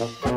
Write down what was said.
알아?